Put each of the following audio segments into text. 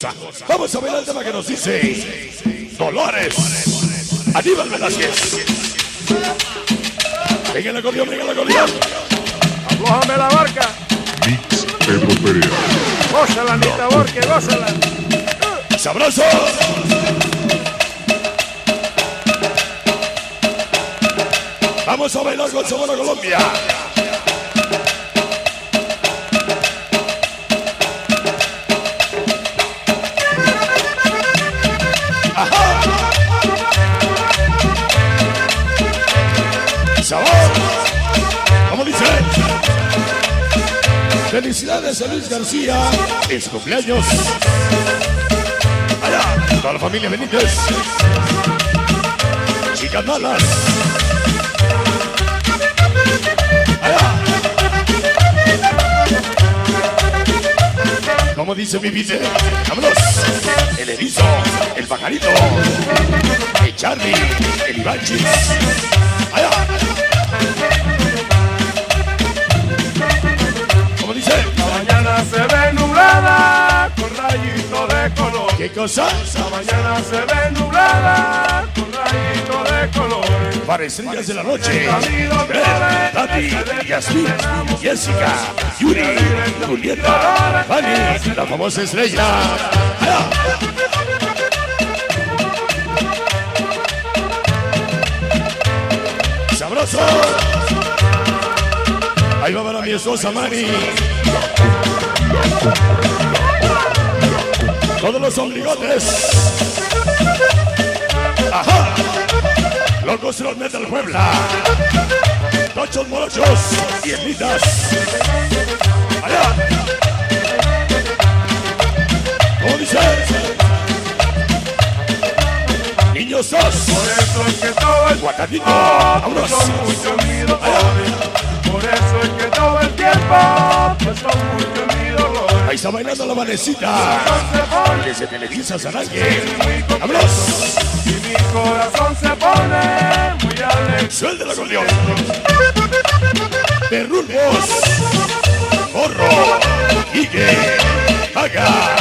Vamos a ver el tema que nos dice Dolores. Aníbal Velázquez. Venga el acordeón, venga el acordeón. Aflójame la barca. Mix Pedro Perea. Gózala, Anita Borque, gózala. ¡Sabroso! Vamos a bailar con sabor a Colombia. Felicidades a Luis García en su cumpleaños. Allá, toda la familia Benítez. Chicas malas. Allá. ¿Cómo dice mi vida? Vámonos. El erizo, el pajarito, el Charlie, el Ibanchis. Allá. ¿Qué cosa? La mañana se ve nublada con rayitos de color. Para estrellas de la noche. Beth, Tati, Yasmin, Jessica, Yuri, Julieta, Fanny, la famosa estrella. ¡Sabroso! Ahí va para mi esposa Mani. Todos los ombligotes. Ajá. Locos los Metal Puebla. Tochos morochos y ermitas. Allá. ¿Cómo dice? Niños sos. Por eso es que todo el tiempo Vámonos. son mi dolores. Por eso es que todo el tiempo pues son. Ahí está bailando la. Se pone Desde Televisa Zarangue. Vámonos. y mi corazón se pone muy alegre. Suelta el acordeón. Perrulbos. Corro. Quique. Haga.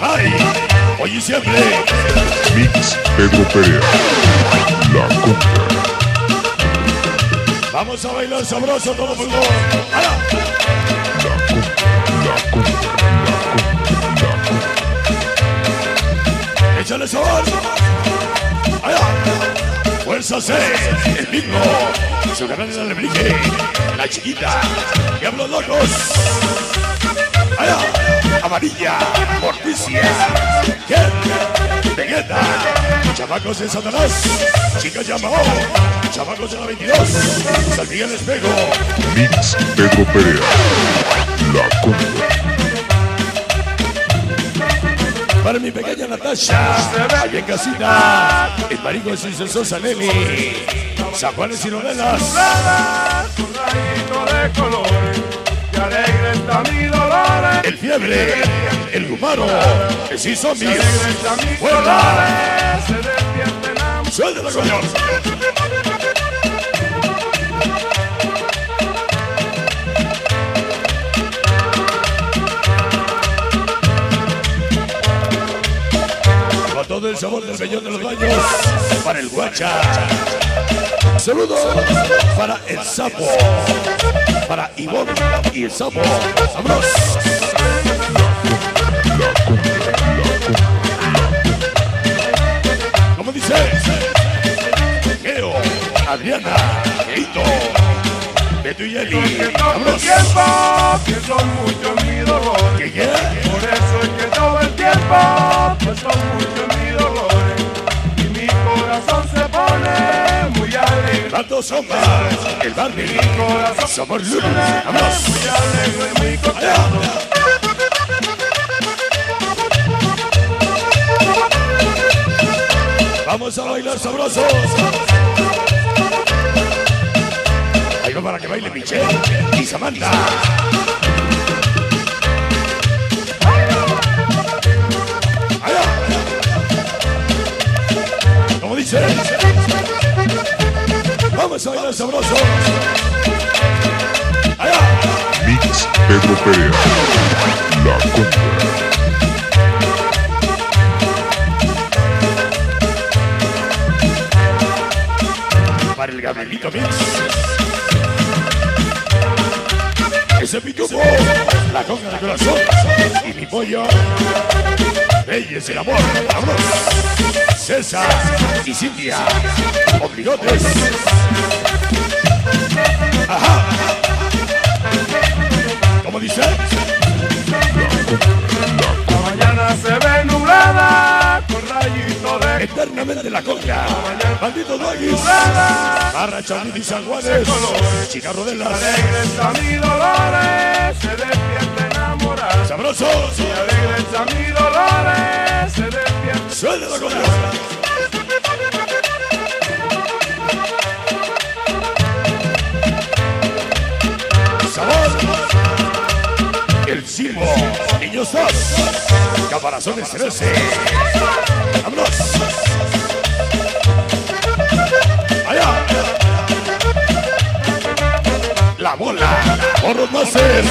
Ay. Hoy y siempre. Mix Pedro Perea. La Conga. Vamos a bailar sabroso todo el mundo. ¡Allá! ¡Allá! ¡Fuerza C! El ritmo. Su canal en el brinque. La chiquita. Diablos locos. ¡Allá! Amarilla. Morticia. Ken. Vegeta. Chamacos de Satanás. Chicas Yamao. Chamacos de la 22. San Miguel Espejo. Mix Pedro Perea. La Conga. Para mi pequeña Natasha, allá en casita, el marico de su Sosa Nelly, San Juan y Novelas, el fiebre, el gumaro, el sí zombies, ambos. suelta la coñón. Sabor del mellón de los baños, para el guacha. Saludos para el sapo, para Ivonne y el sapo. ¡Vámonos! ¿Cómo dice? Geo, Adriana, Geito, Beto y Eli. ¡Vámonos! que son muchos mi dolores. ¿Qué qué? Por eso es que todo el tiempo pues alegre. Tanto sombras, el Barbie, Corazón somos Lulu. ¡Vámonos! muy alegre, muy Allá. contento. Vamos a bailar sabrosos. Ahí va para que baile Michelle y Samantha. Allá. ¿Cómo dice? Vamos a bailar sabroso. Allá. Mix Pedro Perea. La compra. para el Gabrielito Mix. Ese pitufo, la conga del corazón y mi pollo. Reyes el amor, amor. César y Cintia, obligotes. Ajá. ¿Cómo dice? La mañana se ve nublada con rayito de Eternamente la conga. Bandito Doggies. Chanit y San Juanes. Chica Rodelas. Regresa mi dolores, se despierta enamorada. Sabroso. Regresa mi dolores, se despierta. Suena la conga. Niños dos. Caparazones 13. Vámonos. Allá. La bola. Morros Master.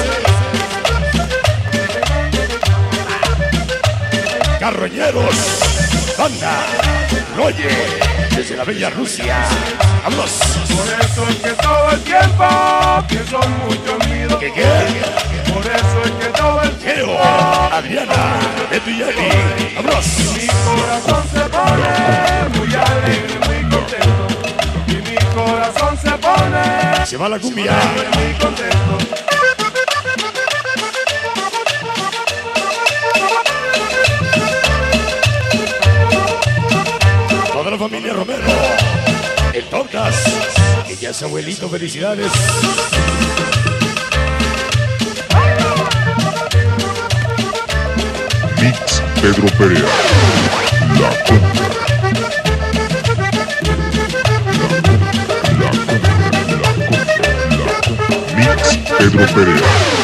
Carroñeros. Banda. Oye. Desde la bella Rusia. Vámonos. Por eso es que todo el tiempo pienso mucho en mi. ¿Qué qué? Por eso es que todo el tiempo Adriana. Beto y Eli. Vámonos. mi corazón se pone muy alegre, muy contento. Y mi corazón se pone Se va la cumbia. muy contento. Familia Romero. El Tortas. Que ya es abuelito. Felicidades. Mix Pedro Perea. La. Mix Pedro Perea.